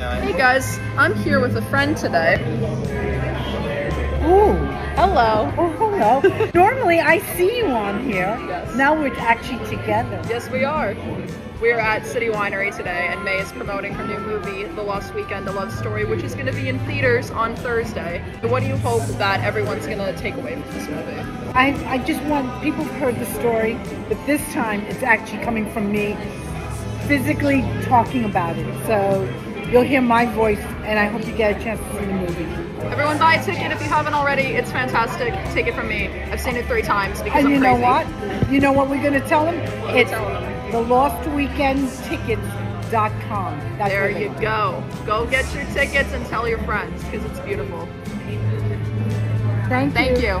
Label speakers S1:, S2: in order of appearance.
S1: Hey guys, I'm here with a friend today.
S2: Ooh.
S1: Hello.
S2: Oh, hello. Normally I see you on here.
S1: Yes.
S2: Now we're actually together.
S1: Yes, we are. We're at City Winery today, and May is promoting her new movie, The Lost Weekend, A Love Story, which is going to be in theaters on Thursday. What do you hope that everyone's going to take away from this movie?
S2: I, I just want people have heard the story, but this time it's actually coming from me physically talking about it. So you'll hear my voice, and I hope you get a chance to see the movie.
S1: Everyone buy a ticket if you haven't already. It's fantastic. Take it from me. I've seen it three times because
S2: And
S1: I'm
S2: you know what? You know what we're going to tell them?
S1: we
S2: It's
S1: them?
S2: the lostweekendtickets.com. That's
S1: There you go. Go get your tickets and tell your friends because it's beautiful.
S2: Thank, you.
S1: Thank
S2: you.
S1: you.